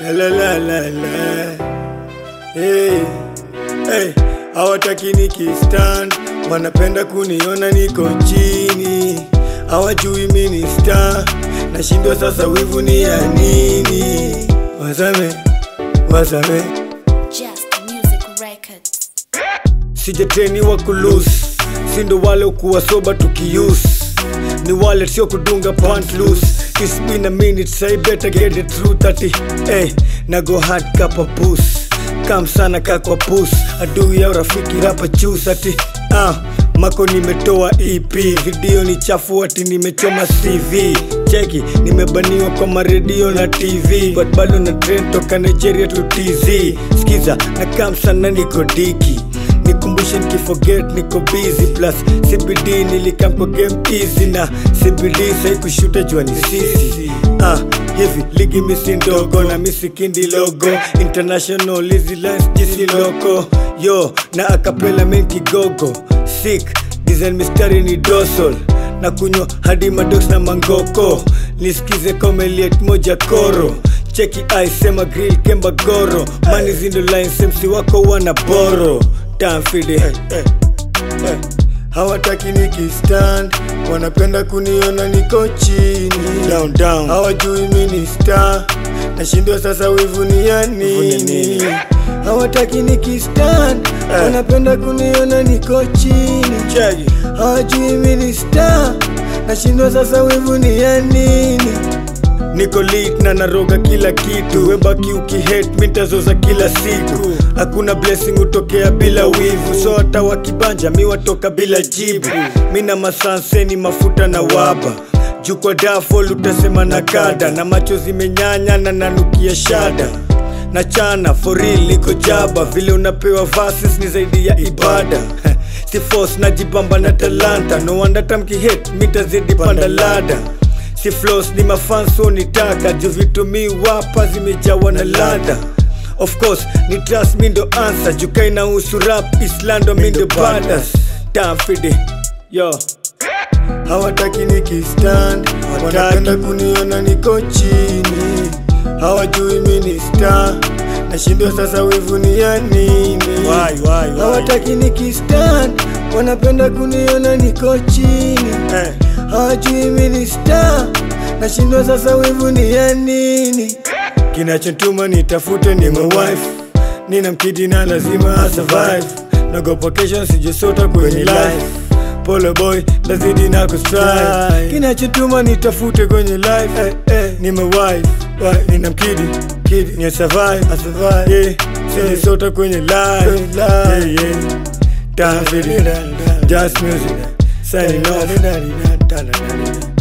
La la la la la. Hey, hey, hawataki nikistand, wanapenda kuniona niko chini, hawajui minista ni star, nashindwa sasa wivu ni ya nini? Wasame, wasame, Just Music Records. sijatreniwa kulus, sindo wale ukuwa soba tukiuse ni wale sio kudunga pant loose. Kiss me in a minute say better get it through 30 hey, na go hard kapa puss. Kam sana kakwa puss. Adui ya rafiki rapa chus ati ah, mako nimetoa ep video ni chafu ati nimechoma cv cheki nimebaniwa kwa maredio na tv but bado na trend toka nigeria to tz skiza na kam sana niko diki nikumbushe nikiforget niko busy. Plus cbd nilikam kwa game easy na cbd saikushuta jua ni sisi ah, hivi ligi misi ndogo na misikindi logo. International hizi lines jisi loko yo na akapela men gogo sick design mistari ni dosol na kunywa hadi madox na mangoko. Nisikize komeliet moja koro. Cheki aisema grill kemba goro. Mani zindo line semsi wako wana boro tamfide hey, hey, hey. hawataki nikistand. Wanapenda kuniona niko chini. Down, down. hawajui mini star. Nashindwa sasa wivu ni ya nini? Hawataki nikistand. Wanapenda kuniona niko chini. Hawajui mini star. Nashindwa sasa wivu ni ya nini niko lit na naroga kila kitu. Webaki ukihate mitazoza kila siku. Hakuna blessing hutokea bila wivu. So hata wakibanja mi watoka bila jibu. Mi na masanseni mafuta na waba. Juu kwa dafol utasema na kada. Na macho zimenyanya na nanukia shada. Na chana foril niko jaba. Vile unapewa verses ni zaidi ya ibada. Si force najibamba na talanta. No wonder tamkihet mitazidi panda lada si flows ni mafanso nitaka juu vitu mi wapa zimejawa na ladha. Of course ni trust mi ndo ansa jukai na usu rap islando mi ndo badas tamfide yo. Hawataki nikistand. Wanapenda kuniona niko chini. Hawajui mi ni star. Nashindwa sasa wivu ni ya nini? Hawataki nikistand. Wanapenda kuniona niko chini. Eh. Hawajui mi ni star nashindwa sasa wivu ni ya nini? Kinachotuma nitafute ni mawife nina mkidi na lazima survive, nagopa kesho sijosota kwenye life. Pole boy lazidi na kustrive. Kinachotuma nitafute kwenye life. Eh, eh, ni mawife nina mkidi kidi ni survive. Yeah sijosota kwenye life. Yeah, yeah. David, just music signing off